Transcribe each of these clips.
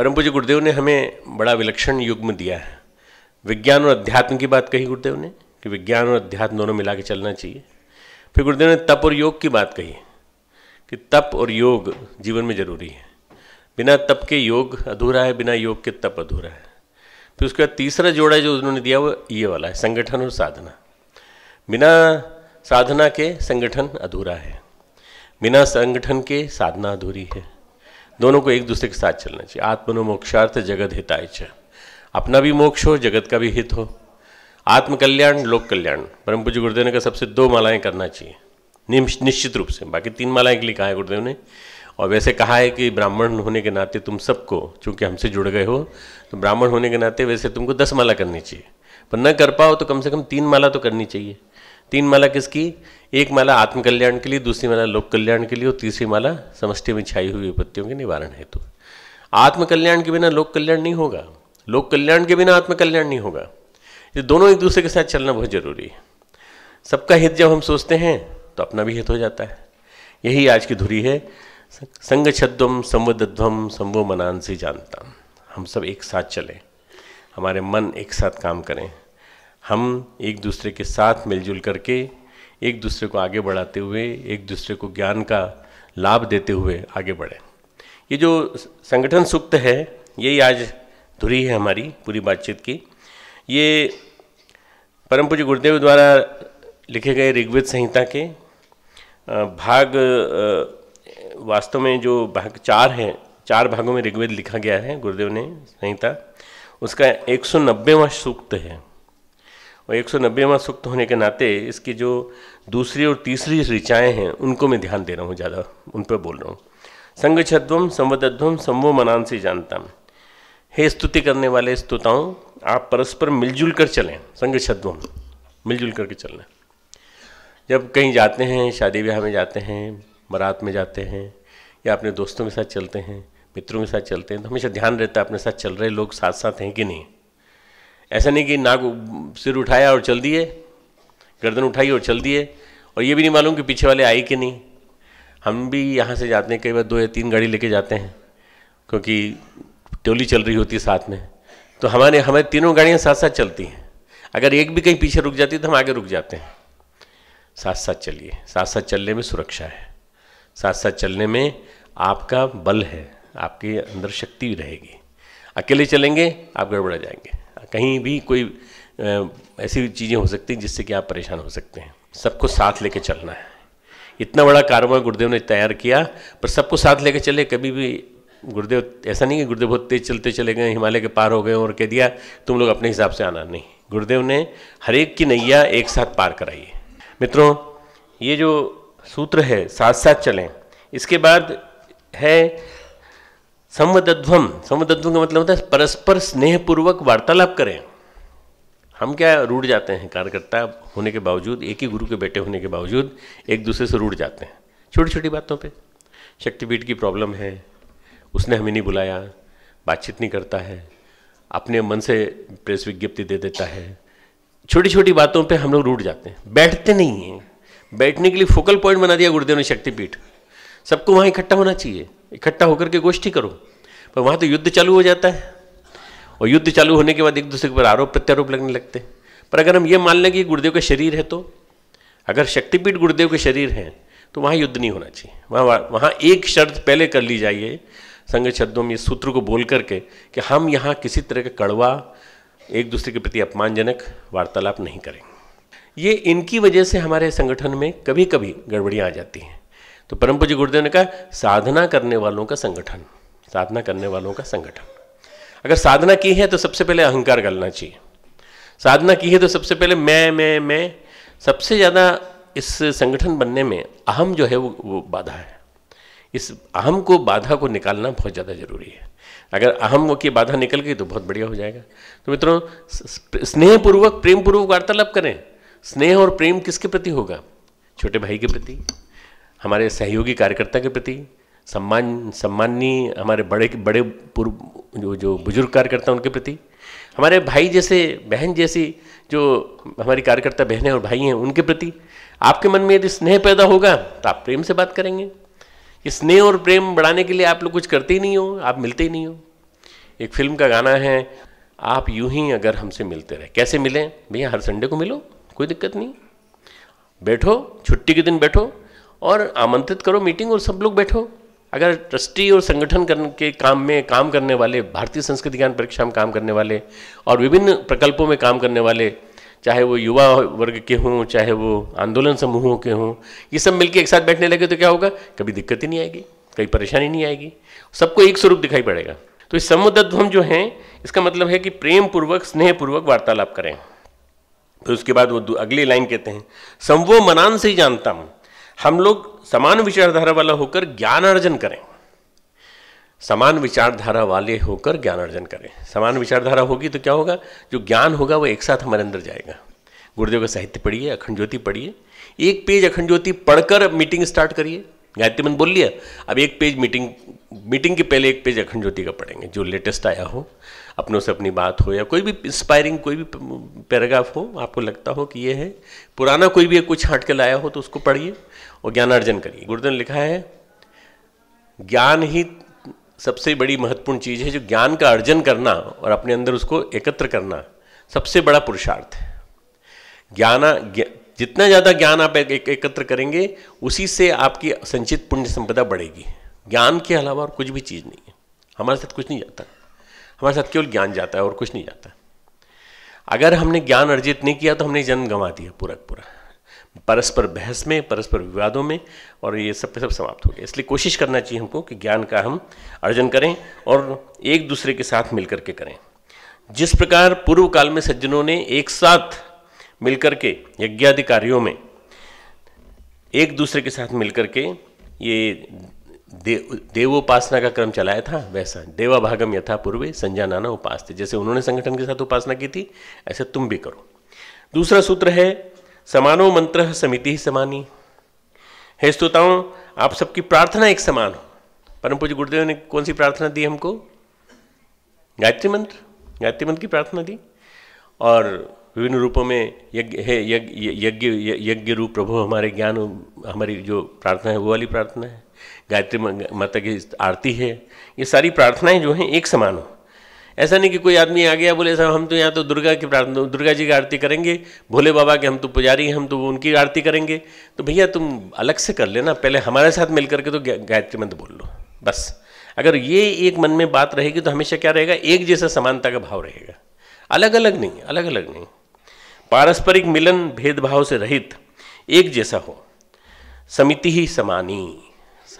परम पूज्य गुरुदेव ने हमें बड़ा विलक्षण युग्म दिया है। विज्ञान और अध्यात्म की बात कही गुरुदेव ने, कि विज्ञान और अध्यात्म दोनों मिला के चलना चाहिए। फिर गुरुदेव ने तप और योग की बात कही, कि तप और योग जीवन में ज़रूरी है। बिना तप के योग अधूरा है, बिना योग के तप अधूरा है। फिर उसके बाद तीसरा जोड़ा जो उन्होंने दिया वो ये वाला है, संगठन और साधना। बिना साधना के संगठन अधूरा है। बिना संगठन के साधना अधूरी है। दोनों को एक दूसरे के साथ चलना चाहिए। आत्मनो मोक्षार्थ जगत हिताय अपना भी मोक्ष हो, जगत का भी हित हो। आत्मकल्याण लोक कल्याण परम पूज्य गुरुदेव ने कहा, सबसे दो मालाएँ करना चाहिए। निश्चित रूप से। बाकी तीन मालाएँ के लिए कहा है गुरुदेव ने। और वैसे कहा है कि ब्राह्मण होने के नाते तुम सबको, चूँकि हमसे जुड़ गए हो तो ब्राह्मण होने के नाते वैसे तुमको दस माला करनी चाहिए। पर न कर पाओ तो कम से कम तीन माला तो करनी चाहिए। तीन माला किसकी? एक माला आत्मकल्याण के लिए, दूसरी माला लोक कल्याण के लिए और तीसरी माला समष्टि में छाई हुई विपत्तियों के निवारण हेतु। आत्मकल्याण के बिना लोक कल्याण नहीं होगा। लोक कल्याण के बिना आत्मकल्याण नहीं होगा। ये दोनों एक दूसरे के साथ चलना बहुत ज़रूरी है। सबका हित जब हम सोचते हैं तो अपना भी हित हो जाता है। यही आज की धुरी है। संग छद्वम, संवदध्वम संभो मनान से जानता हम सब एक साथ चलें। हमारे मन एक साथ काम करें। हम एक दूसरे के साथ मिलजुल करके, एक दूसरे को आगे बढ़ाते हुए, एक दूसरे को ज्ञान का लाभ देते हुए आगे बढ़ें। ये जो संगठन सुक्त है, यही आज धुरी है हमारी, पूरी बातचीत की। ये परम पूज्य गुरुदेव द्वारा लिखे गए ऋग्वेद संहिता के भाग वास्तव में जो भाग चार हैं, चार भागों में ऋग्वेद लिखा गया है, गुरुदेव ने संहिता। उसका एक सौ नब्बेवा सूक्त है। और एक सौ नब्बेवा सूक्त होने के नाते इसकी जो दूसरी और तीसरी ऋचाएँ हैं, उनको मैं ध्यान दे रहा हूँ ज़्यादा, उन पर बोल रहा हूँ। संग छद्वम संवदध्वम संवो मनान से जानता हूँ हे स्तुति करने वाले स्तुताओं, आप परस्पर मिलजुल कर चलें संग छद्वम मिलजुल करके चलना। जब कहीं जाते हैं, शादी ब्याह में जाते हैं, बारात में जाते हैं, या अपने दोस्तों के साथ चलते हैं, मित्रों के साथ चलते हैं तो हमेशा ध्यान रहता है अपने साथ चल रहे लोग साथ साथ हैं कि नहीं। ऐसा नहीं कि नाक सिर उठाया और चल दिए, गर्दन उठाई और चल दिए, और ये भी नहीं मालूम कि पीछे वाले आए कि नहीं। हम भी यहाँ से जाते हैं, कई बार दो या तीन गाड़ी लेके जाते हैं, क्योंकि टोली चल रही होती है साथ में। तो हमारे हमारे तीनों गाड़ियाँ साथ साथ चलती हैं। अगर एक भी कहीं पीछे रुक जाती है तो हम आगे रुक जाते हैं। साथ साथ चलिए। साथ साथ चलने में सुरक्षा है। साथ साथ चलने में आपका बल है, आपके अंदर शक्ति भी रहेगी। अकेले चलेंगे, आप गड़बड़ा जाएँगे। कहीं भी कोई ऐसी चीज़ें हो सकती हैं जिससे कि आप परेशान हो सकते हैं। सबको साथ लेके चलना है। इतना बड़ा कारोबार गुरुदेव ने तैयार किया, पर सबको साथ लेके चले, कभी भी गुरुदेव, ऐसा नहीं कि गुरुदेव बहुत तेज चलते चले गए, हिमालय के पार हो गए और कह दिया, तुम लोग अपने हिसाब से आना। नहीं। गुरुदेव ने हर एक की नैया एक साथ पार कराई है। मित्रों, ये जो सूत्र है, साथ साथ चलें। इसके बाद है संवदध्वम संवदध्वम का मतलब होता है परस्पर स्नेहपूर्वक वार्तालाप करें। हम क्या रूट जाते हैं? कार्यकर्ता होने के बावजूद, एक ही गुरु के बेटे होने के बावजूद, एक दूसरे से रूट जाते हैं। छोटी छोटी बातों पे। शक्तिपीठ की प्रॉब्लम है, उसने हमें नहीं बुलाया, बातचीत नहीं करता है, अपने मन से प्रेस विज्ञप्ति दे देता है। छोटी छोटी बातों पे हम लोग रूट जाते हैं। बैठते नहीं हैं। बैठने के लिए फोकल पॉइंट बना दिया गुरुदेव ने शक्तिपीठ। सबको वहाँ इकट्ठा होना चाहिए। इकट्ठा होकर के गोष्ठी करो, पर वहाँ तो युद्ध चालू हो जाता है। और युद्ध चालू होने के बाद एक दूसरे के ऊपर आरोप प्रत्यारोप लगने लगते हैं। पर अगर हम ये मान लें कि गुरुदेव का शरीर है तो अगर शक्तिपीठ गुरुदेव के शरीर हैं तो वहाँ युद्ध नहीं होना चाहिए। वहाँ वहाँ एक शर्त पहले कर ली जाइए संग शब्दों में सूत्र को बोल करके कि हम यहाँ किसी तरह का कड़वा, एक दूसरे के प्रति अपमानजनक वार्तालाप नहीं करेंगे। ये इनकी वजह से हमारे संगठन में कभी कभी गड़बड़ियाँ आ जाती हैं। तो परम पूज्य गुरुदेव ने कहा, साधना करने वालों का संगठन, साधना करने वालों का संगठन। अगर साधना की है तो सबसे पहले अहंकार गलना चाहिए। साधना की है तो सबसे पहले मैं मैं मैं, सबसे ज़्यादा इस संगठन बनने में अहम जो है वो वो बाधा है। इस अहम को, बाधा को निकालना बहुत ज़्यादा ज़रूरी है। अगर अहम की बाधा निकल गई तो बहुत बढ़िया हो जाएगा। तो मित्रों, स्नेहपूर्वक, प्रेमपूर्वक वार्तालाप करें। स्नेह और प्रेम किसके प्रति होगा? छोटे भाई के प्रति हमारे सहयोगी कार्यकर्ता के प्रति, सम्मान, सम्माननीय हमारे बड़े बड़े पूर्व जो जो बुज़ुर्ग कार्यकर्ता उनके प्रति, हमारे भाई जैसे, बहन जैसी जो हमारी कार्यकर्ता बहनें और भाई हैं उनके प्रति, आपके मन में यदि स्नेह पैदा होगा तो आप प्रेम से बात करेंगे। ये स्नेह और प्रेम बढ़ाने के लिए आप लोग कुछ करते ही नहीं हो, आप मिलते ही नहीं हो। एक फ़िल्म का गाना है, आप यूँ ही अगर हमसे मिलते रहे। कैसे मिलें? भैया, हर संडे को मिलो, कोई दिक्कत नहीं। बैठो, छुट्टी के दिन बैठो और आमंत्रित करो मीटिंग और सब लोग बैठो। अगर ट्रस्टी और संगठन करने के काम में काम करने वाले, भारतीय संस्कृति ज्ञान परीक्षा में काम करने वाले और विभिन्न प्रकल्पों में काम करने वाले, चाहे वो युवा वर्ग के हों, चाहे वो आंदोलन समूहों के हों, ये सब मिलकर एक साथ बैठने लगे तो क्या होगा? कभी दिक्कत ही नहीं आएगी, कभी परेशानी नहीं आएगी। सबको एक स्वरूप दिखाई पड़ेगा। तो इस समुद्रध्वम जो है, इसका मतलब है कि प्रेम पूर्वक स्नेह पूर्वक वार्तालाप करें। फिर तो उसके बाद वो अगली लाइन कहते हैं, संवो मनान से ही जानता हूँ। हम लोग समान विचारधारा वाला होकर ज्ञान अर्जन करें। समान विचारधारा वाले होकर ज्ञान अर्जन करें। समान विचारधारा होगी तो क्या होगा? जो ज्ञान होगा वो एक साथ हमारे अंदर जाएगा। गुरुदेव का साहित्य पढ़िए, अखंड ज्योति पढ़िए। एक पेज अखंड ज्योति पढ़कर मीटिंग स्टार्ट करिए। गायत्री मन बोल लिया अब एक पेज मीटिंग मीटिंग के पहले एक पेज अखंड ज्योति का पढ़ेंगे। जो लेटेस्ट आया हो, अपनों से अपनी बात हो या कोई भी इंस्पायरिंग कोई भी पैराग्राफ हो, आपको लगता हो कि ये है। पुराना कोई भी कुछ हट के लाया हो तो उसको पढ़िए। और ज्ञानार्जन करिए। गुरुदेव ने लिखा है ज्ञान ही सबसे बड़ी महत्वपूर्ण चीज़ है जो ज्ञान का अर्जन करना और अपने अंदर उसको एकत्र करना सबसे बड़ा पुरुषार्थ है। ज्ञान जितना ज़्यादा ज्ञान आप एक, एक, एकत्र करेंगे उसी से आपकी संचित पुण्य संपदा बढ़ेगी। ज्ञान के अलावा और कुछ भी चीज़ नहीं है। हमारे साथ कुछ नहीं जाता। हमारे साथ केवल ज्ञान जाता है और कुछ नहीं जाता। अगर हमने ज्ञान अर्जित नहीं किया तो हमने जन्म गंवा दिया पूरा पूरा। परस्पर बहस में परस्पर विवादों में और ये सब सब समाप्त हो गया। इसलिए कोशिश करना चाहिए हमको कि ज्ञान का हम अर्जन करें और एक दूसरे के साथ मिलकर के करें। जिस प्रकार पूर्व काल में सज्जनों ने एक साथ मिलकर के यज्ञादि कार्यों में एक दूसरे के साथ मिलकर के ये दे, देवोपासना का क्रम चलाया था वैसा। देवा भागम यथा पूर्वे संजानाना उपास थे जैसे उन्होंने संगठन के साथ उपासना की थी ऐसे तुम भी करो। दूसरा सूत्र है समानो मंत्र समिति ही समानी। हे स्तोताओं आप सबकी प्रार्थना एक समान हो। परम पूज्य गुरुदेव ने कौन सी प्रार्थना दी हमको? गायत्री मंत्र? गायत्री मंत्र की प्रार्थना दी? और विभिन्न रूपों में यज्ञ, है यज्ञ यज्ञ यज्ञ रूप प्रभु हमारे ज्ञान, हमारी जो प्रार्थना है, वो वाली प्रार्थना है। गायत्री माता की आरती है। ये सारी प्रार्थनाएँ जो हैं एक समान हो। ऐसा नहीं कि कोई आदमी आ गया बोले साहब हम तो यहाँ तो दुर्गा की प्रार्थना, दुर्गा जी की आरती करेंगे, भोले बाबा के हम तो पुजारी हैं, हम तो उनकी आरती करेंगे। तो भैया तुम अलग से कर लेना, पहले हमारे साथ मिल करके तो गायत्री मंत्र बोल लो, बस। अगर ये एक मन में बात रहेगी तो हमेशा क्या रहेगा, एक जैसा समानता का भाव रहेगा। अलग अलग नहीं अलग अलग नहीं। पारस्परिक मिलन भेदभाव से रहित एक जैसा हो, समिति ही समानी,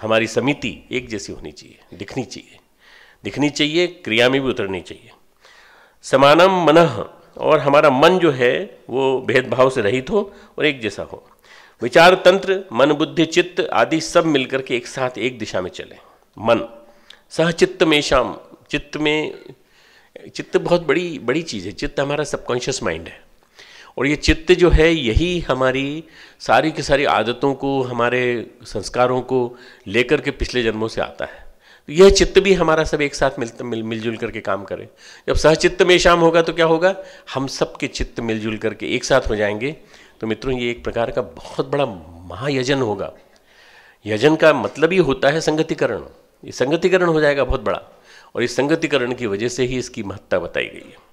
हमारी समिति एक जैसी होनी चाहिए, दिखनी चाहिए। दिखनी चाहिए, क्रिया में भी उतरनी चाहिए। समानम मन, और हमारा मन जो है, वो भेदभाव से रहित हो और एक जैसा हो। विचार, तंत्र, मन, बुद्धि, चित्त आदि सब मिलकर के एक साथ एक दिशा में चले। मन सहचित्त में शाम, चित्त में, चित्त बहुत बड़ी बड़ी चीज़ है। चित्त हमारा सबकॉन्शियस माइंड है। और ये चित्त जो है, यही हमारी सारी की सारी आदतों को, हमारे संस्कारों को लेकर के पिछले जन्मों से आता है। यह चित्त भी हमारा सब एक साथ मिल मिल मिलजुल करके काम करे। जब सहचित्त में शाम होगा तो क्या होगा? हम सब के चित्त मिलजुल करके एक साथ हो जाएँगे। तो मित्रों, ये एक प्रकार का बहुत बड़ा महायजन होगा। यजन का मतलब ही होता है संगतिकरण। ये संगतिकरण हो जाएगा बहुत बड़ा। और इस संगतिकरण की वजह से ही इसकी महत्ता बताई गई है।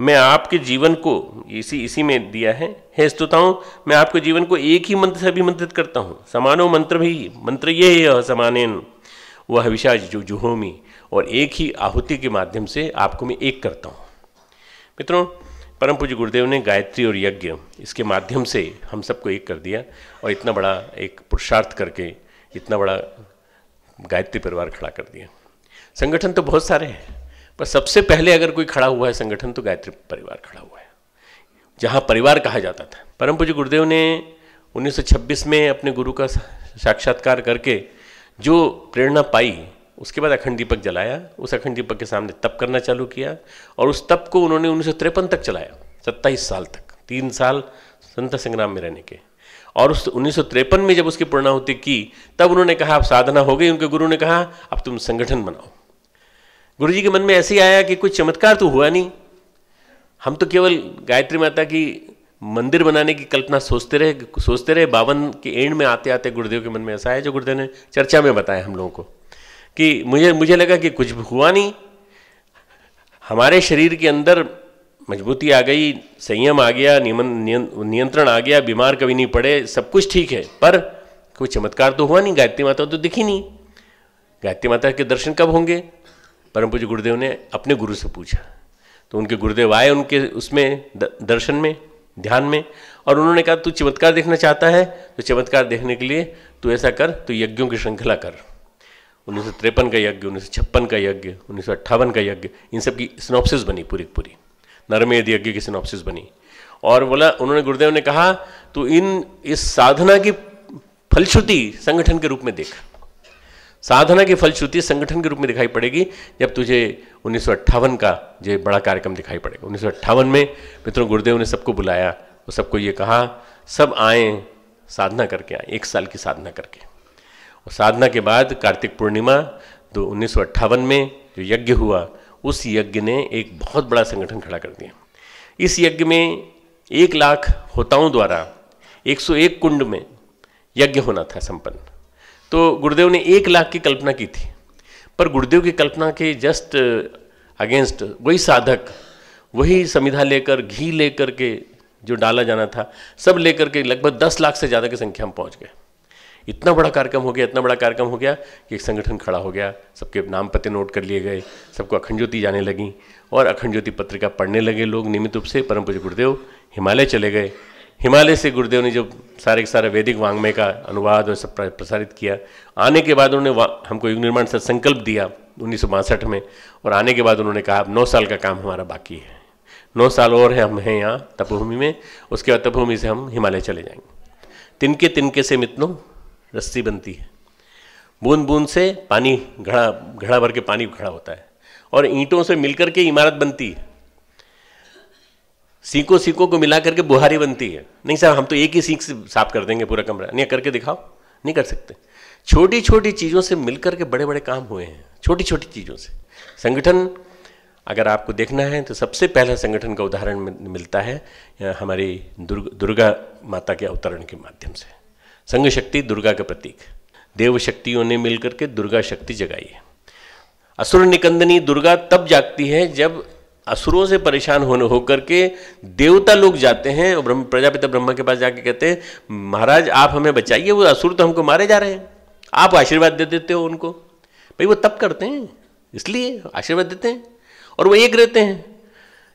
मैं आपके जीवन को इसी इसी में दिया है। हे स्तुताओं, मैं आपके जीवन को एक ही मंत्र से अभिमंत्रित करता हूँ। समानो मंत्र भी मंत्र ये है, समानेन। वह हविषा जो जुहोमी और एक ही आहुति के माध्यम से आपको मैं एक करता हूँ। मित्रों, परम पूज्य गुरुदेव ने गायत्री और यज्ञ इसके माध्यम से हम सबको एक कर दिया और इतना बड़ा एक पुरुषार्थ करके इतना बड़ा गायत्री परिवार खड़ा कर दिया। संगठन तो बहुत सारे हैं, पर सबसे पहले अगर कोई खड़ा हुआ है संगठन तो गायत्री परिवार खड़ा हुआ है, जहाँ परिवार कहा जाता था। परम पूज्य गुरुदेव ने 1926 में अपने गुरु का साक्षात्कार करके जो प्रेरणा पाई, उसके बाद अखंड दीपक जलाया, उस अखंड दीपक के सामने तप करना चालू किया और उस तप को उन्होंने उन्नीस तक चलाया, सत्ताईस साल तक, तीन साल संत संग्राम में रहने के। और उस उन्नीस में जब उसकी पूर्णाहुति की, तब उन्होंने कहा, अब साधना हो गई। उनके गुरु ने कहा, अब तुम संगठन बनाओ। गुरु जी के मन में ऐसे ही आया कि कुछ चमत्कार तो हुआ नहीं। हम तो केवल गायत्री माता की मंदिर बनाने की कल्पना सोचते रहे सोचते रहे, बावन के एंड में आते आते गुरुदेव के मन में ऐसा है जो गुरुदेव ने चर्चा में बताया हम लोगों को, कि मुझे मुझे लगा कि कुछ हुआ नहीं। हमारे शरीर के अंदर मजबूती आ गई, संयम आ गया, नियमन नियंत्रण आ गया, बीमार कभी नहीं पड़े, सब कुछ ठीक है, पर कोई चमत्कार तो हुआ नहीं, गायत्री माता तो दिखी नहीं। गायत्री माता के दर्शन कब होंगे? परम पूज्य गुरुदेव ने अपने गुरु से पूछा। तो उनके गुरुदेव आए उनके, उसमें दर्शन में। ध्यान में। और उन्होंने कहा, तू चमत्कार देखना चाहता है तो चमत्कार देखने के लिए तू ऐसा कर, तू यज्ञों की श्रृंखला कर। उन्नीस का यज्ञ, उन्नीस सौ छप्पन का यज्ञ, उन्नीस सौ अट्ठावन का यज्ञ, इन सब की सिनॉप्सिस बनी पूरी पूरी। नरमेद यज्ञ की सिनॉप्सिस बनी। और बोला, उन्होंने गुरुदेव ने कहा तो इन इस साधना की फलश्रुति संगठन के रूप में देख। साधना की फलश्रुति संगठन के रूप में दिखाई पड़ेगी, जब तुझे उन्नीस सौ अट्ठावन का जो बड़ा कार्यक्रम दिखाई पड़ेगा। उन्नीस सौ अट्ठावन में मित्रों गुरुदेव ने सबको बुलाया और सबको ये कहा, सब आए, साधना करके आए, एक साल की साधना करके। और साधना के बाद कार्तिक पूर्णिमा तो उन्नीस सौ अट्ठावन में जो यज्ञ हुआ, उस यज्ञ ने एक बहुत बड़ा संगठन खड़ा कर दिया। इस यज्ञ में एक लाख होताओं द्वारा 101 कुंड में यज्ञ होना था संपन्न। तो गुरुदेव ने एक लाख की कल्पना की थी। पर गुरुदेव की कल्पना के जस्ट अगेंस्ट वही साधक, वही संविधा लेकर, घी लेकर के जो डाला जाना था, सब लेकर के लगभग दस लाख से ज़्यादा की संख्या में पहुँच गए। इतना बड़ा कार्यक्रम हो गया, इतना बड़ा कार्यक्रम हो गया कि एक संगठन खड़ा हो गया, सबके नाम पते नोट कर लिए गए, सबको अखंड ज्योति जाने लगी और अखंड ज्योति पत्रिका पढ़ने लगे लोग नियमित रूप से, परम पूज्य गुरुदेव, हिमालय चले गए। हिमालय से गुरुदेव ने जो सारे के सारे वैदिक वांग्मय का अनुवाद और सब प्रसारित किया, आने के बाद उन्होंने हमको युग निर्माण से संकल्प दिया उन्नीस सौ बासठ में, और आने के बाद उन्होंने कहा, अब नौ साल का काम हमारा बाकी है। नौ साल और है हम हैं यहाँ तपोभूमि में, उसके बाद तपोभूमि से हम हिमालय चले जाएँगे। तिनके तिनके से मित्रों, रस्सी बनती है। बूंद बूंद से पानी घड़ा घड़ा भर के पानी घड़ा होता है। और ईंटों से मिलकर के इमारत बनती है। सीखों सीखों को मिला करके बुहारी बनती है। नहीं साहब हम तो एक ही सीख से साफ़ कर देंगे पूरा कमरा। नहीं करके दिखाओ। नहीं कर सकते। छोटी छोटी चीज़ों से मिलकर के बड़े बड़े काम हुए हैं। छोटी छोटी चीज़ों से। संगठन अगर आपको देखना है तो सबसे पहला संगठन का उदाहरण मिलता है हमारी दुर्ग, दुर्गा माता के अवतरण के माध्यम से। संघ शक्ति दुर्गा का प्रतीक। देव शक्तियों ने मिलकर के दुर्गा शक्ति जगाई है। असुर निकंदनी दुर्गा तब जागती है जब असुरों से परेशान होने होकर के देवता लोग जाते हैं और ब्रह्म प्रजापिता ब्रह्मा के पास जाके कहते हैं महाराज आप हमें बचाइए वो असुर तो हमको मारे जा रहे हैं। आप आशीर्वाद दे देते हो उनको। भाई वो तब करते हैं इसलिए आशीर्वाद देते हैं। और वो एक रहते हैं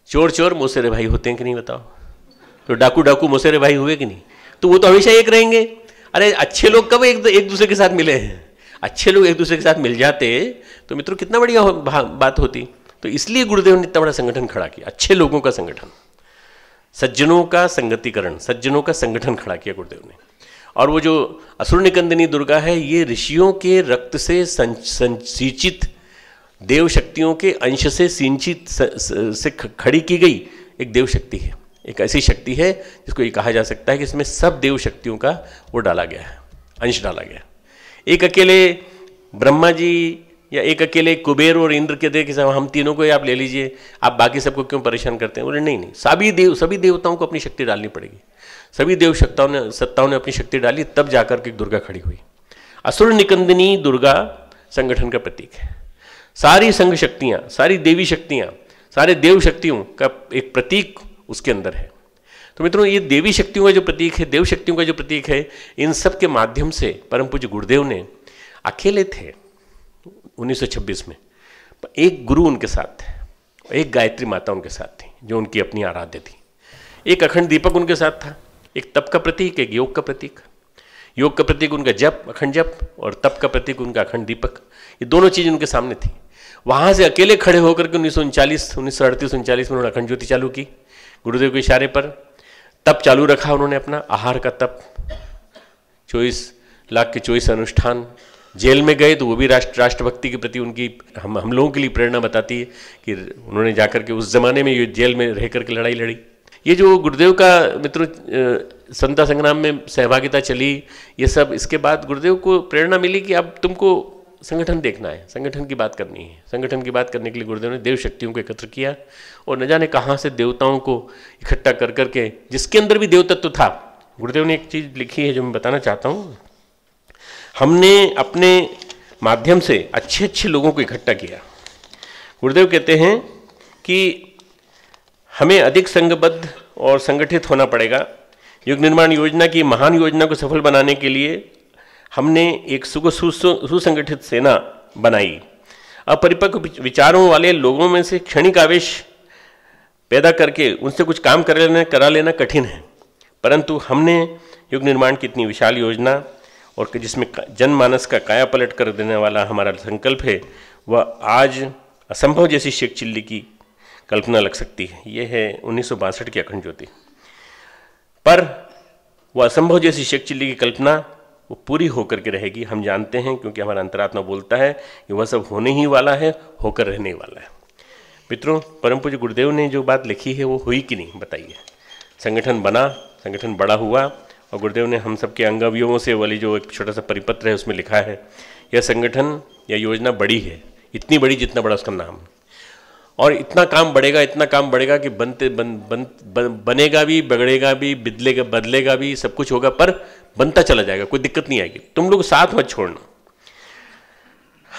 चोर चोर मोसेरे भाई होते हैं कि नहीं बताओ? तो डाकू डाकू मोसेरे भाई हुए कि नहीं? तो वो तो हमेशा एक रहेंगे। अरे अच्छे लोग कब एक, एक दूसरे के साथ मिले हैं? अच्छे लोग एक दूसरे के साथ मिल जाते तो मित्रों कितना बढ़िया बात होती। तो इसलिए गुरुदेव ने इतना बड़ा संगठन खड़ा किया, अच्छे लोगों का संगठन। सज्जनों का संगतिकरण, सज्जनों का संगठन खड़ा किया गुरुदेव ने। और वो जो असुर निकंदनी दुर्गा है, ये ऋषियों के रक्त से संचित देव शक्तियों के अंश से सिंचित से खड़ी की गई एक देव शक्ति है। एक ऐसी शक्ति है जिसको ये कहा जा सकता है कि इसमें सब देव शक्तियों का वो डाला गया है, अंश डाला गया है। एक अकेले ब्रह्मा जी या एक अकेले कुबेर और इंद्र के देख हम तीनों को ही आप ले लीजिए। आप बाकी सबको क्यों परेशान करते हैं? बोले, नहीं नहीं, सभी देव, सभी देवताओं को अपनी शक्ति डालनी पड़ेगी। सभी देव शक्ताओं ने, सत्ताओं ने अपनी शक्ति डाली, तब जाकर के दुर्गा खड़ी हुई। असुर निकंदनी दुर्गा संगठन का प्रतीक है। सारी संघ शक्तियाँ, सारी देवी शक्तियाँ, सारे देव शक्तियों का एक प्रतीक उसके अंदर है। तो मित्रों, ये देवी शक्तियों का जो प्रतीक है, देव शक्तियों का जो प्रतीक है, इन सब के माध्यम से परम पूज्य गुरुदेव ने अकेले थे। 1926 में। एक गुरु उनके साथ थे, एक गायत्री माता उनके साथ थी, जो उनकी अपनी आराध्य थी। एक अखंड दीपक उनके साथ था, एक तप का प्रतीक, एक योग का प्रतीक। योग का प्रतीक उनका जप, अखंड जप, और तप का प्रतीक उनका अखंड दीपक। ये दोनों चीज़ उनके सामने थी। वहाँ से अकेले खड़े होकर के उन्नीस सौ उनचालीस, उन्नीस सौ अड़तीस उनचालीस में उन्होंने अखंड ज्योति चालू की, गुरुदेव के इशारे पर। तप चालू रखा उन्होंने अपना, आहार का तप, चौबीस लाख के चौबीस अनुष्ठान जेल में गए तो वो भी राष्ट्र, राष्ट्रभक्ति के प्रति उनकी, हम हम लोगों के लिए प्रेरणा बताती है कि उन्होंने जाकर के उस जमाने में ये जेल में रह करके लड़ाई लड़ी। ये जो गुरुदेव का, मित्रों संता संग्राम में सहभागिता चली, ये सब, इसके बाद गुरुदेव को प्रेरणा मिली कि अब तुमको संगठन देखना है, संगठन की बात करनी है। संगठन की बात करने के लिए गुरुदेव ने देव शक्तियों को एकत्र किया और न जाने कहाँ से देवताओं को इकट्ठा कर करके जिसके अंदर भी देवतत्व था। गुरुदेव ने एक चीज़ लिखी है जो मैं बताना चाहता हूँ। हमने अपने माध्यम से अच्छे अच्छे लोगों को इकट्ठा किया। गुरुदेव कहते हैं कि हमें अधिक संघबद्ध और संगठित होना पड़ेगा। युग निर्माण योजना की महान योजना को सफल बनाने के लिए हमने एक सुख सुसंगठित सेना बनाई। अपरिपक्व विचारों वाले लोगों में से क्षणिक आवेश पैदा करके उनसे कुछ काम कर लेना, करा लेना कठिन है। परंतु हमने युग निर्माण की इतनी विशाल योजना और जिसमें जनमानस का काया पलट कर देने वाला हमारा संकल्प है, वह आज असंभव जैसी शेख चिल्ली की कल्पना लग सकती है। यह है उन्नीस सौ बासठ की अखंड ज्योति। पर वह असंभव जैसी शेख चिल्ली की कल्पना वो पूरी होकर के रहेगी। हम जानते हैं, क्योंकि हमारा अंतरात्मा बोलता है कि वह सब होने ही वाला है, होकर रहने वाला है। मित्रों, परम पूज्य गुरुदेव ने जो बात लिखी है, वो हुई कि नहीं, बताइए। संगठन बना, संगठन बड़ा हुआ और गुरुदेव ने हम सबके अंग अवयवों से वाली जो एक छोटा सा परिपत्र है उसमें लिखा है यह संगठन या योजना बड़ी है इतनी बड़ी जितना बड़ा उसका नाम। और इतना काम बढ़ेगा इतना काम बढ़ेगा कि बनते बन, बन, बन बनेगा भी बिगड़ेगा भी बदलेगा बदलेगा भी सब कुछ होगा पर बनता चला जाएगा कोई दिक्कत नहीं आएगी। तुम लोग साथ मत छोड़ना।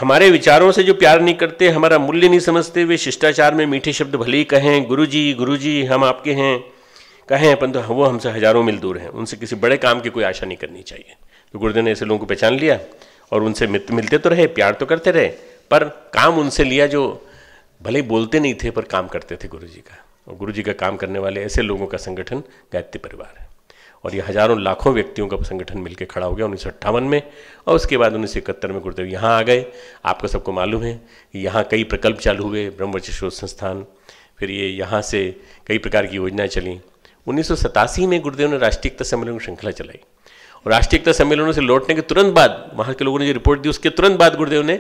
हमारे विचारों से जो प्यार नहीं करते हमारा मूल्य नहीं समझते वे शिष्टाचार में मीठे शब्द भले ही कहें गुरु जी गुरु जी हम आपके हैं। कहें परंतु वो हमसे हज़ारों मील दूर हैं, उनसे किसी बड़े काम की कोई आशा नहीं करनी चाहिए। तो गुरुदेव ने ऐसे लोगों को पहचान लिया और उनसे मिलते तो रहे, प्यार तो करते रहे, पर काम उनसे लिया जो भले ही बोलते नहीं थे, पर काम करते थे गुरु जी का। और गुरु जी का काम करने वाले ऐसे लोगों का संगठन गायत्री परिवार है। और ये हज़ारों लाखों व्यक्तियों का संगठन मिलकर खड़ा हो गया उन्नीस सौ अट्ठावन में, और उसके बाद उन्नीस सौ इकहत्तर में गुरुदेव यहाँ आ गए। आपको सबको मालूम है कि यहाँ कई प्रकल्प चालू हुए ब्रह्मवचि शोध संस्थान, फिर ये यहाँ से कई प्रकार की योजनाएँ चली। उन्नीस सौ सतासी में गुरुदेव ने राष्ट्रीय एकता सम्मेलन श्रृंखला चलाई। और राष्ट्रीय एकता सम्मेलनों से लौटने के तुरंत बाद, वहाँ के लोगों ने जो रिपोर्ट दी, उसके तुरंत बाद गुरुदेव ने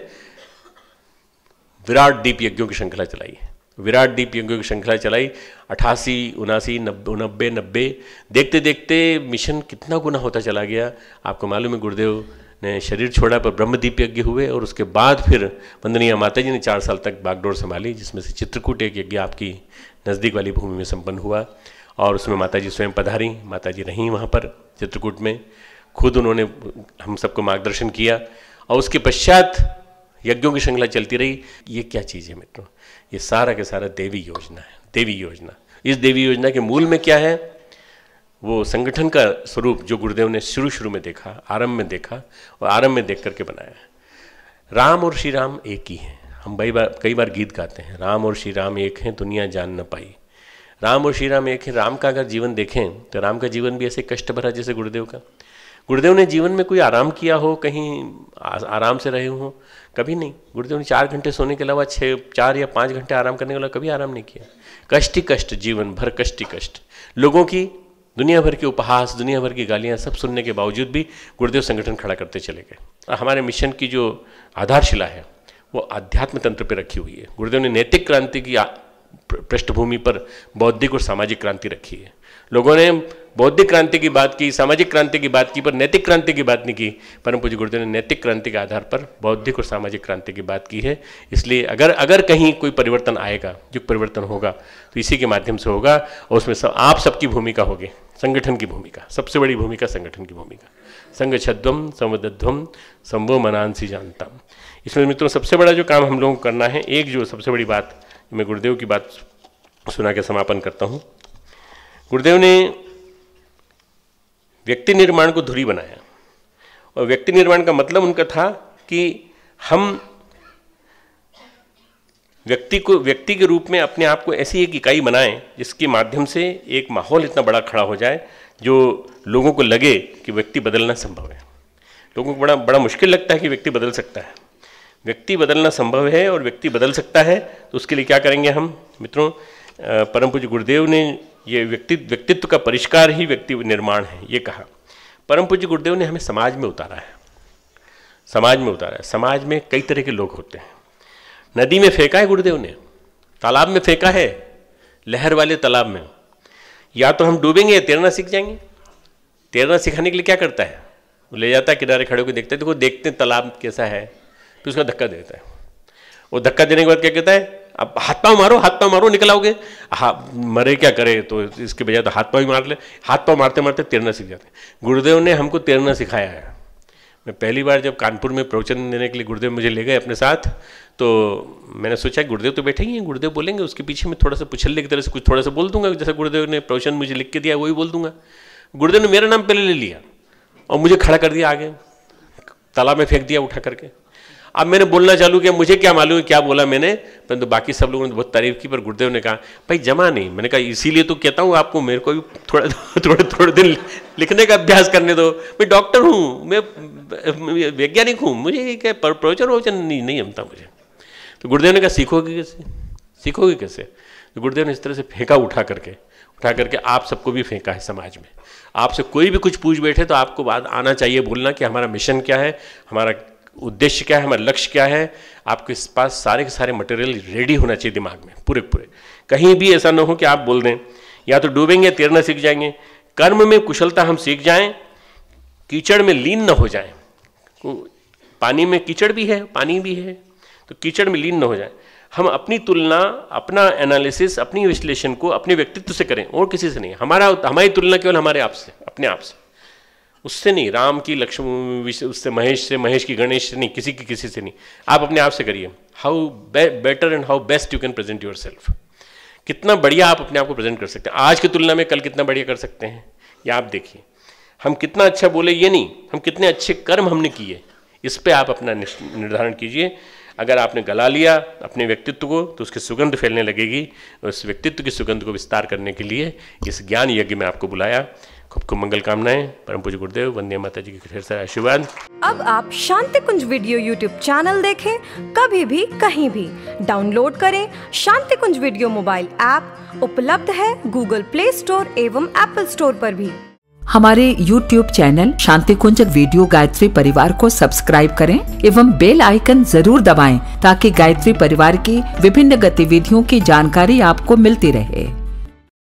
विराट दीप यज्ञों की श्रृंखला चलाई। विराट दीप यज्ञों की श्रृंखला चलाई, अठासी, उनासी, नब्बे नब्बे नब्बे। देखते देखते मिशन कितना गुना होता चला गया। आपको मालूम है, गुरुदेव ने शरीर छोड़ा पर ब्रह्मदीप यज्ञ हुए और उसके बाद फिर वंदनीय माता जी ने चार साल तक बागडोर संभाली, जिसमें से चित्रकूट एक यज्ञ आपकी नज़दीक वाली भूमि में संपन्न हुआ। और उसमें माता जी स्वयं पधारी माता जी रहीं वहाँ पर चित्रकूट में। खुद उन्होंने हम सबको मार्गदर्शन किया और उसके पश्चात यज्ञों की श्रृंखला चलती रही। ये क्या चीज़ है मित्रों? ये सारा के सारा देवी योजना है, देवी योजना। इस देवी योजना के मूल में क्या है? वो संगठन का स्वरूप जो गुरुदेव ने शुरू शुरू में देखा, आरंभ में देखा और आरंभ में देख करके बनाया राम और श्री राम एक ही हैं। हम कई बार कई बार गीत गाते हैं, राम और श्री राम एक हैं, दुनिया जान न पाई। राम और श्री राम एक है। राम का अगर जीवन देखें तो राम का जीवन भी ऐसे कष्ट भरा जैसे गुरुदेव का। गुरुदेव ने जीवन में कोई आराम किया हो, कहीं आराम से रहे हों? कभी नहीं। गुरुदेव ने चार घंटे सोने के अलावा छः चार या पाँच घंटे आराम करने के अलावा कभी आराम नहीं किया। कष्ट ही कष्ट, जीवन भर कष्ट ही कष्ट। लोगों की, दुनिया भर के उपहास, दुनिया भर की गालियाँ सब सुनने के बावजूद भी गुरुदेव संगठन खड़ा करते चले गए। हमारे मिशन की जो आधारशिला है, वो आध्यात्म तंत्र पर रखी हुई है। गुरुदेव ने नैतिक क्रांति की पृष्ठभूमि पर बौद्धिक और सामाजिक क्रांति रखी है। लोगों ने बौद्धिक क्रांति की बात की, सामाजिक क्रांति की बात की, पर नैतिक क्रांति की बात नहीं की। परम पूज्य गुरुदेव ने नैतिक क्रांति के आधार पर बौद्धिक और सामाजिक क्रांति की बात की है। इसलिए अगर अगर कहीं कोई परिवर्तन आएगा, युग परिवर्तन होगा तो इसी के माध्यम से होगा और उसमें सब, आप सबकी भूमिका होगी, संगठन की भूमिका, सबसे बड़ी भूमिका संगठन की भूमिका। संघ छद्वम संवदध्वम संभो मनांसी जानता इसमें मित्रों, सबसे बड़ा जो काम हम लोगों को करना है, एक जो सबसे बड़ी बात मैं गुरुदेव की बात सुना के समापन करता हूँ। गुरुदेव ने व्यक्ति निर्माण को धुरी बनाया। और व्यक्ति निर्माण का मतलब उनका था कि हम व्यक्ति को, व्यक्ति के रूप में अपने आप को ऐसी एक इकाई बनाएँ, जिसके माध्यम से एक माहौल इतना बड़ा खड़ा हो जाए, जो लोगों को लगे कि व्यक्ति बदलना संभव है। लोगों को बड़ा बड़ा मुश्किल लगता है कि व्यक्ति बदल सकता है। व्यक्ति बदलना संभव है और व्यक्ति बदल सकता है तो उसके लिए क्या करेंगे हम? मित्रों परम पूज्य गुरुदेव ने ये व्यक्ति, व्यक्तित्व का परिष्कार ही व्यक्ति निर्माण है, ये कहा। परम पूज्य गुरुदेव ने हमें समाज में उतारा है। समाज में उतारा है। समाज में कई तरह के लोग होते हैं। नदी में फेंका है गुरुदेव ने। तालाब में फेंका है। लहर वाले तालाब में। या तो हम डूबेंगे या तैरना सीख जाएँगे। तैरना सिखाने के लिए क्या करता है? वो ले जाता है किनारे खड़े होकर देखते हैं। देखो, देखते हैं तालाब कैसा है। फिर उसका धक्का देता है। वो धक्का देने के बाद क्या कहता है? अब हाथ पाँव मारो, हाथ पाँव मारो निकलाओगे हा, मरे क्या करे? तो इसके बजाय तो हाथ पाँव ही मार ले। हाथ पाँव मारते मारते तैरना सीख जाते गुरुदेव ने हमको तैरना सिखाया है। मैं पहली बार जब कानपुर में प्रवचन देने के लिए गुरुदेव मुझे ले गए अपने साथ तो मैंने सोचा, गुरुदेव तो बैठे ही हैं, गुरुदेव बोलेंगे, उसके पीछे मैं थोड़ा सा पुछल्ले की तरह से कुछ थोड़ा सा बोल दूँगा, जैसे गुरुदेव ने प्रवचन मुझे लिख के दिया, वही बोल दूँगा। गुरुदेव ने मेरा नाम पहले ले लिया और मुझे खड़ा कर दिया आगे। तालाब में फेंक दिया उठा करके। अब मैंने बोलना चालू किया, मुझे क्या मालूम है, क्या बोला मैंने? परंतु तो बाकी सब लोगों ने बहुत तारीफ़ की, पर गुरुदेव ने कहा, भाई, जमा नहीं। मैंने कहा, इसीलिए तो कहता हूँ आपको, मेरे को भी थोड़ा, थोड़े थोड़े दिन लिखने का अभ्यास करने दो। मैं डॉक्टर हूँ, मैं वैज्ञानिक हूँ, मुझे क्या प्रवचन ववचन नहीं नहीं जमता मुझे। तो गुरुदेव ने कहा, सीखोगे कैसे? सीखोगे कैसे? तो गुरुदेव ने इस तरह से फेंका उठा करके उठा करके आप सबको भी फेंका है समाज में। आपसे कोई भी कुछ पूछ बैठे तो आपको बात आना चाहिए, बोलना कि हमारा मिशन क्या है, हमारा उद्देश्य क्या है, हमारा लक्ष्य क्या है, आपके पास सारे के सारे मटेरियल रेडी होना चाहिए दिमाग में पूरे पूरे कहीं भी ऐसा ना हो कि आप बोल दें, या तो डूबेंगे, तैरना सीख जाएँगे। कर्म में कुशलता हम सीख जाएँ, कीचड़ में लीन न हो जाएँ। पानी में कीचड़ भी है, पानी भी है तो कीचड़ में लीन न हो जाए। हम अपनी तुलना, अपना एनालिसिस अपनी विश्लेषण को अपने व्यक्तित्व से करें, और किसी से नहीं। हमारा, हमारी तुलना केवल हमारे आप से, अपने आप से। उससे नहीं, राम की लक्ष्मण उससे महेश से, महेश की गणेश से नहीं, किसी की किसी से नहीं। आप अपने आप से करिए। How better and how best you can present yourself कितना बढ़िया आप अपने आप को प्रेजेंट कर सकते हैं। आज की तुलना में कल कितना बढ़िया कर सकते हैं। ये आप देखिए। हम कितना अच्छा बोले, ये नहीं। हम कितने अच्छे कर्म हमने किए। इस पर आप अपना निर्धारण कीजिए। अगर आपने गला लिया अपने व्यक्तित्व को तो उसकी सुगंध फैलने लगेगी। उस व्यक्तित्व की सुगंध को विस्तार करने के लिए इस ज्ञान यज्ञ में आपको बुलाया। खूब खूब मंगल कामनाएँ। परम पूज्य गुरुदेव वंदे माता जी की आशीर्वाद। अब आप Shanti Kunj video YouTube channel देखें कभी भी कहीं भी। डाउनलोड करें Shanti Kunj video mobile app उपलब्ध है गूगल प्ले स्टोर एवं एप्पल स्टोर पर भी। हमारे YouTube channel Shanti Kunj video Gayatri Parivar को सब्सक्राइब करें एवं बेल आइकन ज़रूर दबाएँ ताकि गायत्री परिवार की विभिन्न गतिविधियों की जानकारी आपको मिलती रहे।